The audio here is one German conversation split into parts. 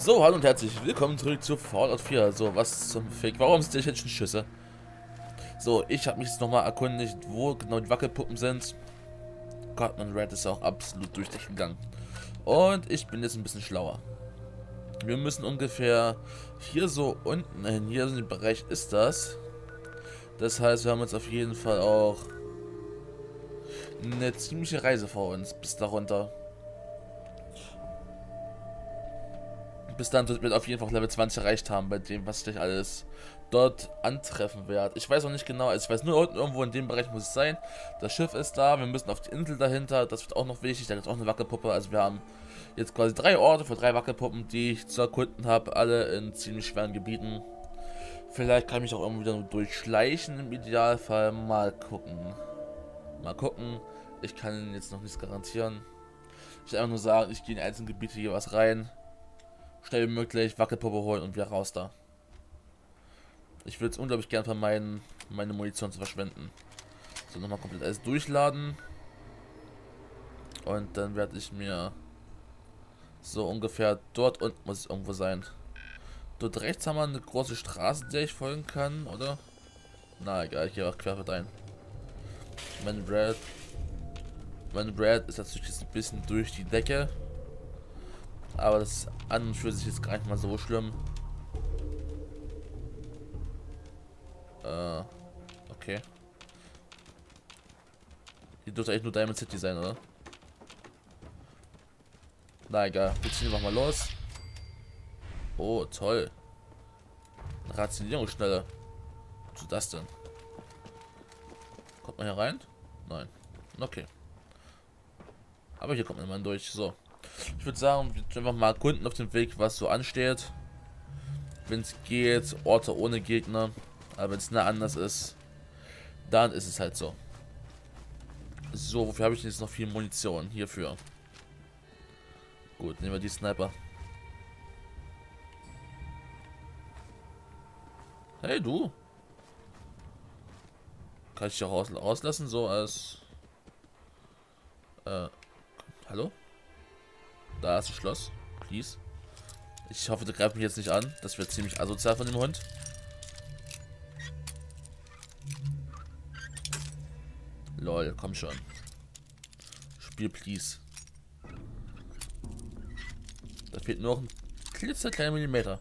So, hallo und herzlich willkommen zurück zu Fallout 4. So, was zum Fick? Warum sind jetzt schon Schüsse? So, ich habe mich jetzt nochmal erkundigt, wo genau die Wackelpuppen sind. Mein Red ist auch absolut durch dich gegangen. Und ich bin jetzt ein bisschen schlauer. Wir müssen ungefähr hier so unten hin, hier in dem Bereich ist das. Das heißt, wir haben jetzt auf jeden Fall auch eine ziemliche Reise vor uns bis darunter. Bis dann wird auf jeden Fall Level 20 erreicht haben, bei dem, was ich gleich alles dort antreffen werde. Ich weiß auch nicht genau, also ich weiß nur irgendwo in dem Bereich muss es sein. Das Schiff ist da, wir müssen auf die Insel dahinter, das wird auch noch wichtig, da gibt es auch eine Wackelpuppe, also wir haben jetzt quasi drei Orte für drei Wackelpuppen, die ich zu erkunden habe, alle in ziemlich schweren Gebieten. Vielleicht kann ich mich auch irgendwie wieder durchschleichen im Idealfall, mal gucken. Mal gucken, ich kann jetzt noch nichts garantieren. Ich will einfach nur sagen, ich gehe in die einzelnen Gebiete hier was rein schnell wie möglich Wackelpuppe holen und wieder raus da. Ich würde es unglaublich gern vermeiden, meine Munition zu verschwenden. So, nochmal komplett alles durchladen. Und dann werde ich mir so ungefähr dort unten muss es irgendwo sein. Dort rechts haben wir eine große Straße, der ich folgen kann, oder? Na egal, ich gehe auch quer mit ein. Mein Red. Mein Red ist natürlich jetzt ein bisschen durch die Decke. Aber das an und für sich ist gar nicht mal so schlimm. Äh, okay. Hier dürfte eigentlich nur Diamond City sein, oder? Na egal, wir ziehen einfach mal los. Oh, toll. Rationierungsschnelle. Was ist das denn? Kommt man hier rein? Nein. Okay. Aber hier kommt man durch. So. Ich würde sagen, wir einfach mal erkunden auf dem Weg, was so ansteht. Wenn es geht, Orte ohne Gegner. Aber wenn es nah anders ist, dann ist es halt so. So, wofür habe ich jetzt noch viel Munition? Hierfür. Gut, nehmen wir die Sniper. Hey, du. Kann ich dich auch raus rauslassen, so als... Äh, hallo? Da ist das Schloss. Please. Ich hoffe, der greift mich jetzt nicht an. Das wird ziemlich asozial von dem Hund. Lol, komm schon. Spiel, please. Da fehlt nur noch ein klitzekleiner Millimeter.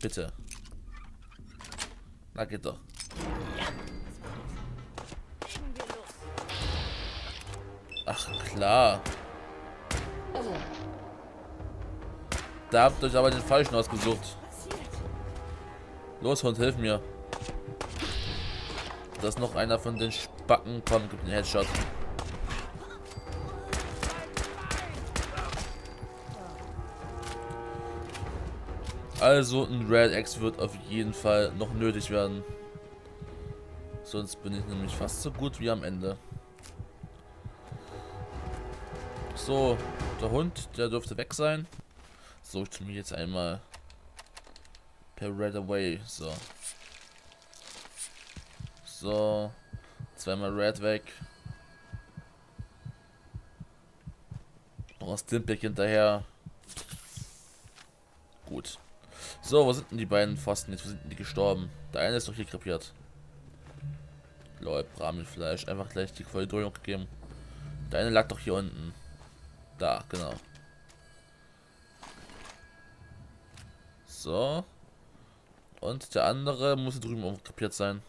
Bitte. Na, geht doch. Ach, klar. Da habt ihr euch aber den falschen ausgesucht. Los, Hund, hilf mir. Das ist noch einer von den Spacken. Komm, gib den Headshot. Also ein Red X wird auf jeden Fall noch nötig werden. Sonst bin ich nämlich fast so gut wie am Ende. So, der Hund, der dürfte weg sein. So, ich mir jetzt einmal per Red Away. So. So. Zweimal Red weg. Noch ein Stimpback hinterher. Gut. So, wo sind denn die beiden Pfosten jetzt? Wo sind die gestorben? Der eine ist doch hier krepiert. Lol, Brahmenfleisch. Einfach gleich die Drehung gegeben. Der eine lag doch hier unten. Da, genau. So. Und der andere muss drüben umkapiert sein.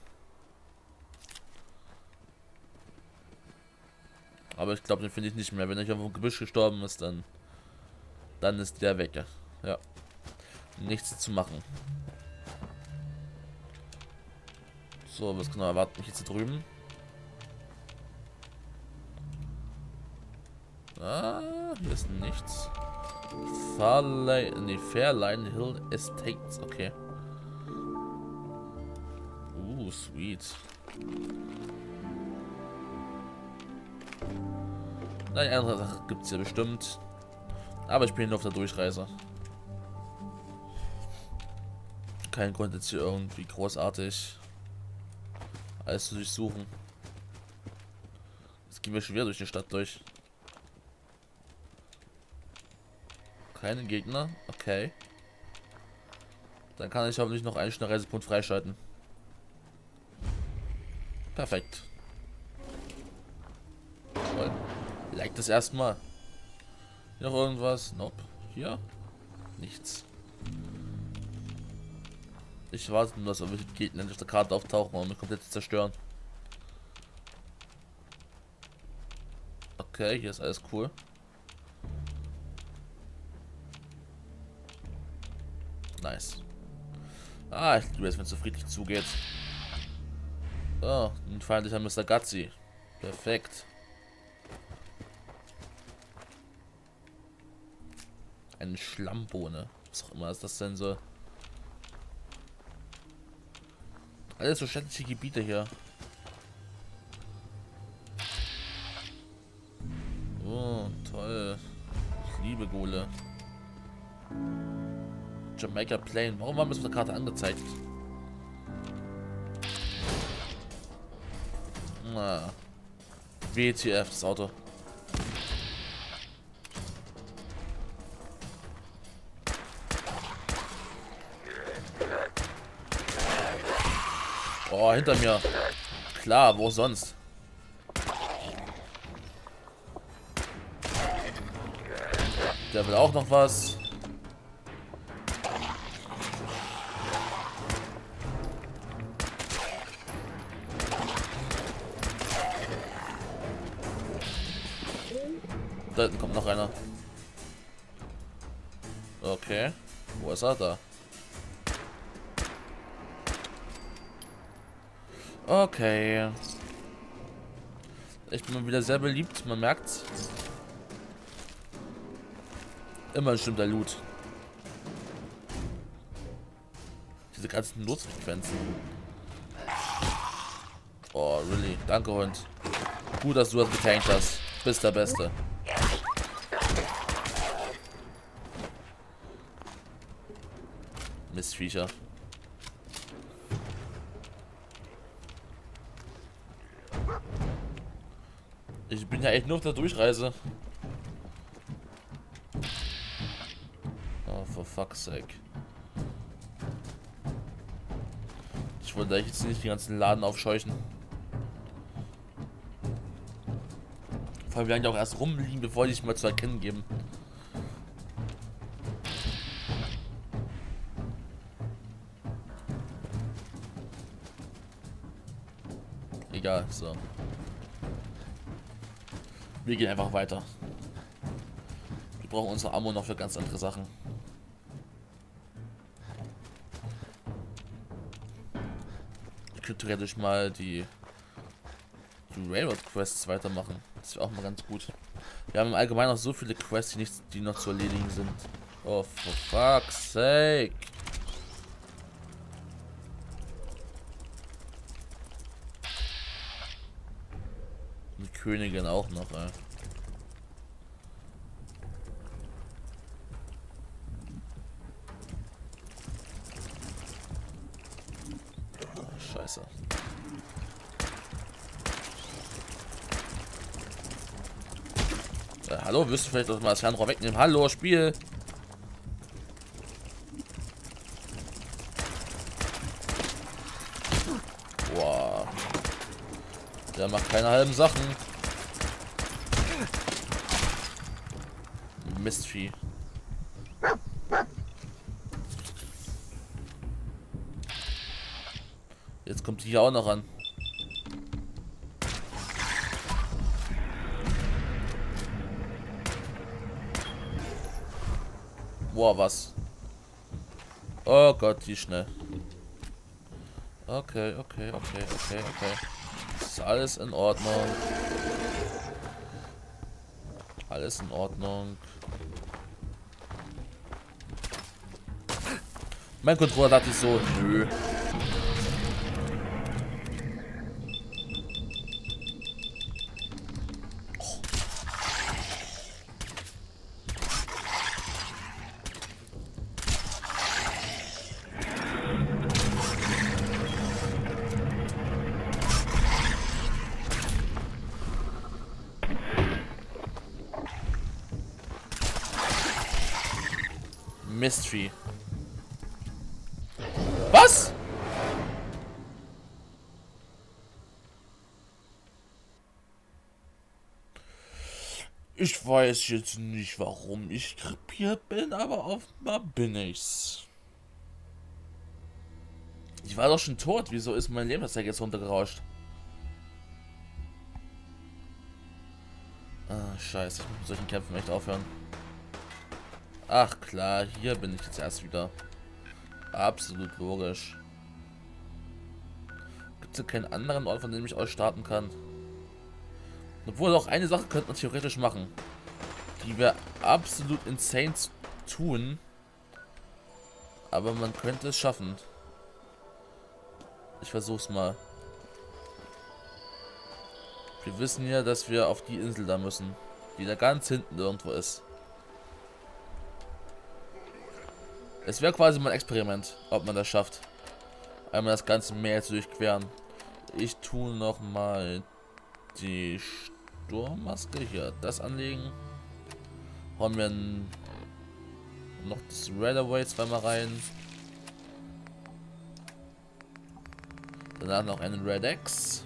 Aber ich glaube, den finde ich nicht mehr. Wenn er hier auf dem Gebüsch gestorben ist, dann dann ist der weg. Ja. Nichts zu machen. So, was genau erwartet mich jetzt hier drüben? Ah, hier ist nichts. Farline, nee, Fairline Hill Estates, okay. Uh, sweet. Na, eine andere Sache gibt es ja bestimmt. Aber ich bin nur auf der Durchreise. Kein Grund jetzt hier irgendwie großartig alles zu durchsuchen. Jetzt gehen wir schon wieder durch die Stadt durch. Keine Gegner? Okay. Dann kann ich hoffentlich noch einen Schnellreisepunkt freischalten. Perfekt. Toll. Like das erstmal. Hier noch irgendwas? Nope. Hier? Nichts. Ich warte nur, dass irgendwelche Gegner auf der Karte auftauchen und mich komplett zerstören. Okay, hier ist alles cool. Nice. Ah, ich liebe es, wenn es so friedlich zugeht. Oh, ein feindlicher Mr. Gazzi. Perfekt. Eine Schlammbohne. Was auch immer ist das denn so? Alles so städtische Gebiete hier. Oh, toll. Ich liebe Gole. Jamaica Plain. Warum haben wir es auf der Karte angezeigt? Na. WTF, das Auto. Oh, hinter mir. Klar, wo sonst? Der will auch noch was. Da hinten kommt noch einer. Okay. Wo ist er da? Okay. Ich bin mal wieder sehr beliebt, man merkt's. Immer stimmt der Loot. Diese ganzen Nutzfrequenzen. Oh, really. Danke, Hund. Gut, dass du das getankt hast. Bist der Beste. Mistviecher. Ich bin ja echt nur auf der Durchreise. Oh, for fuck's sake. Ich wollte jetzt nicht den ganzen Laden aufscheuchen. Vor allem werden die auch erst rumliegen, bevor die sich mal zu erkennen geben. So. Wir gehen einfach weiter. Wir brauchen unsere Ammo noch für ganz andere Sachen. Ich könnte theoretisch mal die, die Railroad Quests weitermachen. Das wäre auch mal ganz gut. Wir haben im Allgemeinen noch so viele Quests, die, nicht, die noch zu erledigen sind. Oh, for fuck's sake. Königin auch noch, ey. Scheiße. Äh, hallo, wirst du vielleicht auch mal das Fernrohr wegnehmen? Hallo, Spiel! Boah. Der macht keine halben Sachen. Mistvieh. Jetzt kommt die hier auch noch an. Boah, was? Oh Gott, die schnell. Okay, okay, okay, okay, okay. Ist alles in Ordnung. Alles in Ordnung. Mein Controller dachte ich so, nö. Mystery. Was? Ich weiß jetzt nicht, warum ich krepiert bin, aber offenbar bin ich's. Ich war doch schon tot. Wieso ist mein Lebenszeit jetzt runtergerauscht? Ah, scheiße. Ich muss mit solchen Kämpfen echt aufhören. Ach klar, hier bin ich jetzt erst wieder. Absolut logisch. Gibt es keinen anderen Ort, von dem ich aus starten kann? Obwohl auch eine Sache könnte man theoretisch machen. Die wäre absolut insane zu tun. Aber man könnte es schaffen. Ich versuch's mal. Wir wissen ja, dass wir auf die Insel da müssen. Die da ganz hinten irgendwo ist. Es wäre quasi mal ein Experiment, ob man das schafft. Einmal das ganze Meer zu durchqueren. Ich tue noch mal die Sturmmaske hier, das anlegen. Hauen wir noch das Red Away zweimal rein. Danach noch einen Red X.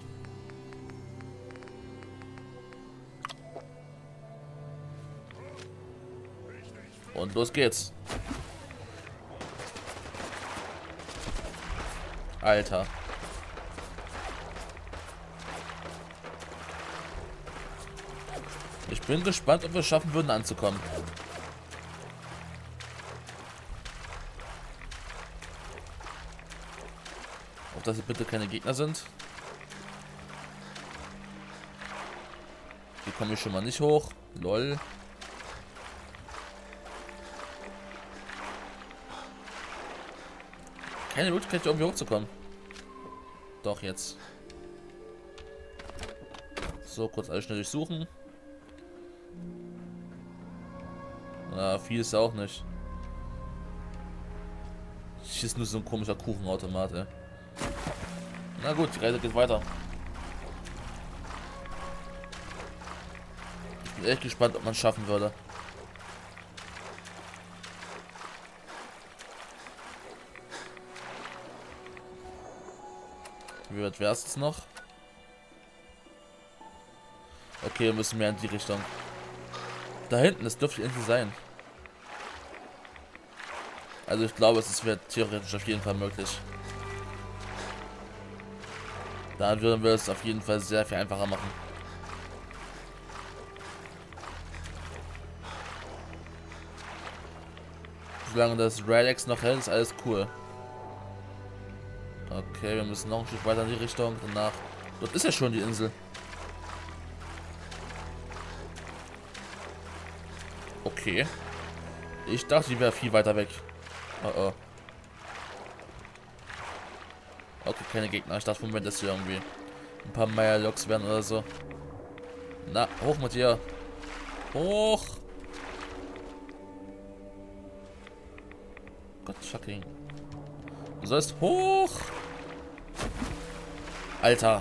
Und los geht's. Alter. Ich bin gespannt, ob wir es schaffen würden anzukommen. Ob das bitte keine Gegner sind. Hier komme ich schon mal nicht hoch. Lol. Keine Möglichkeit, hier irgendwie hochzukommen. Doch, jetzt. So, kurz alles schnell durchsuchen. Na, viel ist auch nicht. Hier ist nur so ein komischer Kuchenautomat, ey. Na gut, die Reise geht weiter. Ich bin echt gespannt, ob man es schaffen würde. Wie weit wäre es noch? Okay, wir müssen mehr in die Richtung. Da hinten, das dürfte Insel sein. Also ich glaube, es wäre theoretisch auf jeden Fall möglich. Da würden wir es auf jeden Fall sehr viel einfacher machen. Solange das Redex noch hält, ist alles cool. Okay, wir müssen noch ein Stück weiter in die Richtung. Danach. Dort ist ja schon die Insel. Okay. Ich dachte, die wäre viel weiter weg. Oh oh. Okay, keine Gegner. Ich dachte, Moment, dass hier irgendwie ein paar Meyer-Loks werden oder so. Na, hoch mit dir. Hoch. Gott, fucking. Du sollst hoch. Alter.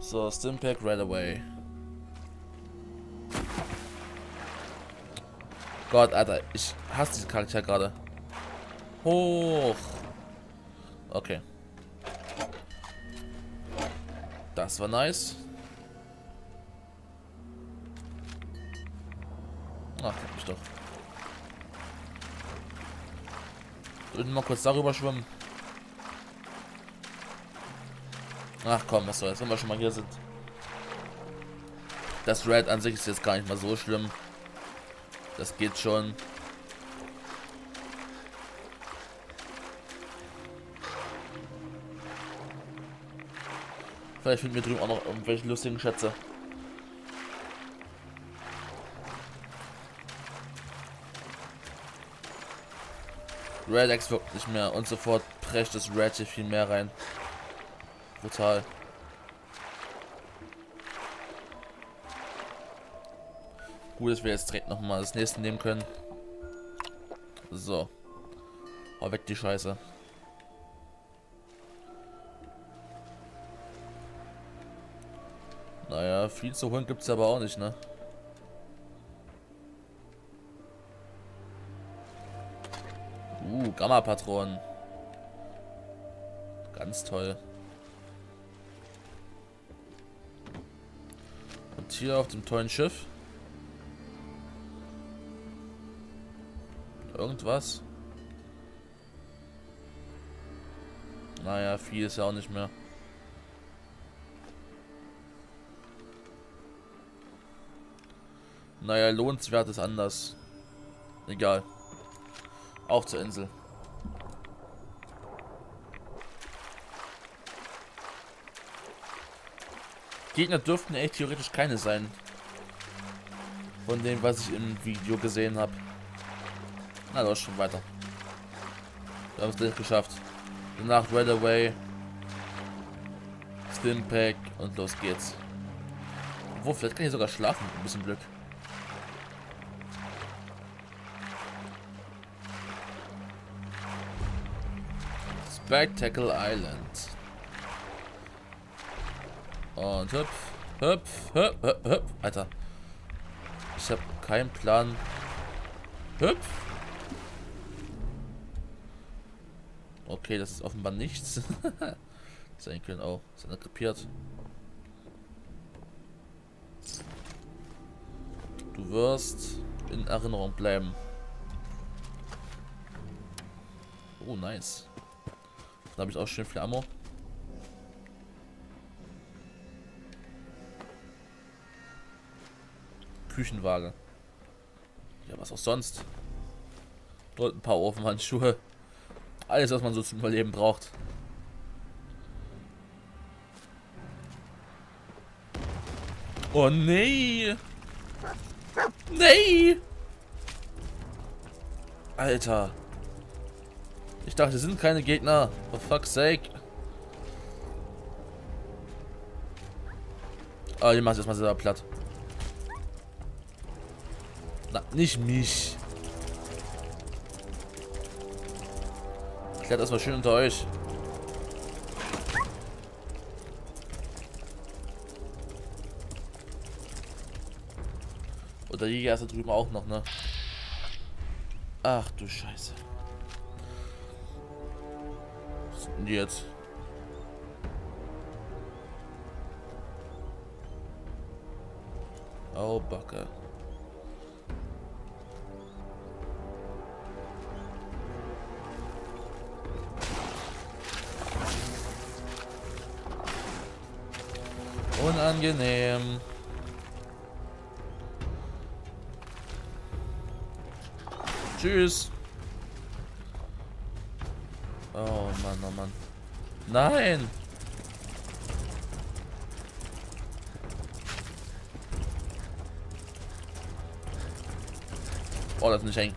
So, Stimpack right away. Gott, Alter, ich hasse diesen Charakter gerade. Hoch. Okay. Das war nice. Ach, kennt mich doch. Sollten mal kurz darüber schwimmen. Ach komm, was soll's, wenn wir schon mal hier sind. Das Red an sich ist jetzt gar nicht mal so schlimm. Das geht schon. Vielleicht finden wir drüben auch noch irgendwelche lustigen Schätze. Redex wirkt nicht mehr und sofort prescht das Red hier viel mehr rein. Brutal. Gut, dass wir jetzt direkt nochmal das nächste nehmen können. So. Hau weg die Scheiße. Naja, viel zu holen gibt es aber auch nicht, ne? Gamma-Patronen. Ganz toll. Und hier auf dem tollen Schiff. Irgendwas. Naja, viel ist ja auch nicht mehr. Naja, lohnenswert ist anders. Egal. Auch zur Insel. Gegner dürften echt theoretisch keine sein. Von dem, was ich im Video gesehen habe. Na, ist schon weiter. Wir haben es gleich geschafft. Danach Red Away. Stimpack und los geht's. Wo, vielleicht kann ich sogar schlafen. Ein bisschen Glück. Spectacle Island. Und hüpf, hüpf, hüpf, hüpf, hüpf. Alter. Ich habe keinen Plan. Hüpf. Okay, das ist offenbar nichts. Sein können auch. Ist einer krepiert. Du wirst in Erinnerung bleiben. Oh, nice. Da habe ich auch schön viel Ammo. Küchenwaage. Ja, was auch sonst. Und ein paar Ofenhandschuhe. Alles, was man so zum Überleben braucht. Oh nee! Nee! Alter. Ich dachte, es sind keine Gegner. For fuck's sake. Ah, die macht erstmal selber platt. Nicht mich. Klärt erstmal schön unter euch. Oder die Jäger ist da drüben auch noch, ne? Ach du Scheiße. jetzt? Oh, Backe. Unangenehm. Tschüss. Oh Mann, oh Mann. Nein! Oh, das ist nicht eng.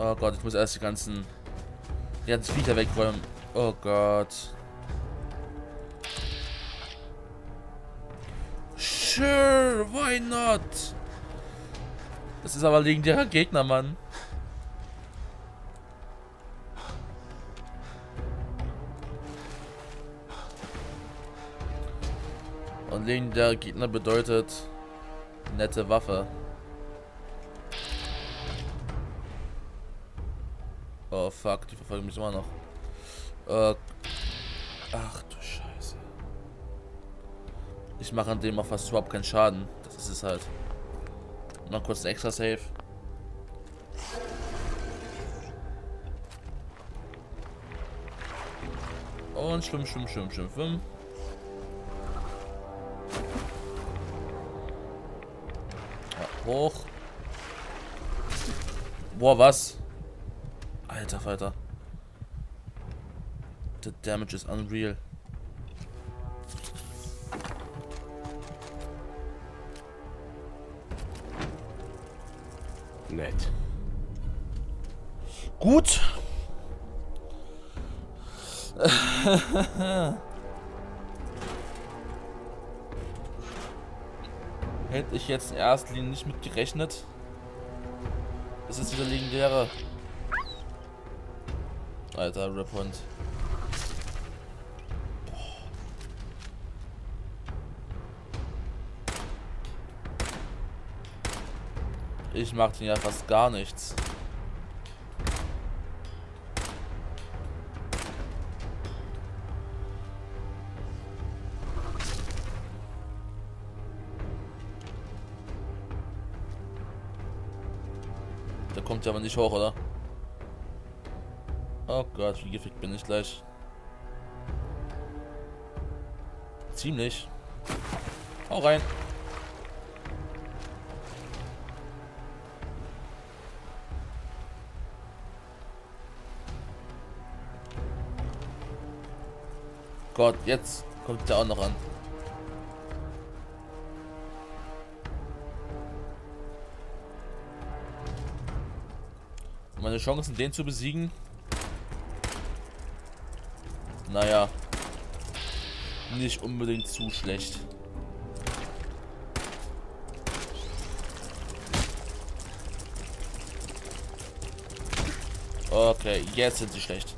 Oh Gott, ich muss erst die ganzen, die ganzen Viecher wegräumen. Oh Gott. Sure, why not? Das ist aber legendärer Gegner, Mann. Und legendärer Gegner bedeutet nette Waffe. Oh fuck, die verfolgen mich immer noch. Äh, ach ich mache an dem auch fast überhaupt keinen Schaden. Das ist es halt. Noch kurz ein extra Save. Und schwimm, schwimm, schwimm, schwimm, schwimm. Ja, hoch. Boah, was? Alter Falter. The damage is unreal. Nett. Gut. Hätte ich jetzt in erster Linie nicht mit gerechnet. Das ist dieser legendäre. Alter, Rip-Hund. Ich mag den ja fast gar nichts. Der kommt ja aber nicht hoch, oder? Oh Gott, wie gefickt bin ich gleich. Ziemlich. Hau rein. Gott, jetzt kommt der auch noch an. Meine Chancen, den zu besiegen. Naja. Nicht unbedingt zu schlecht. Okay, jetzt sind sie schlecht.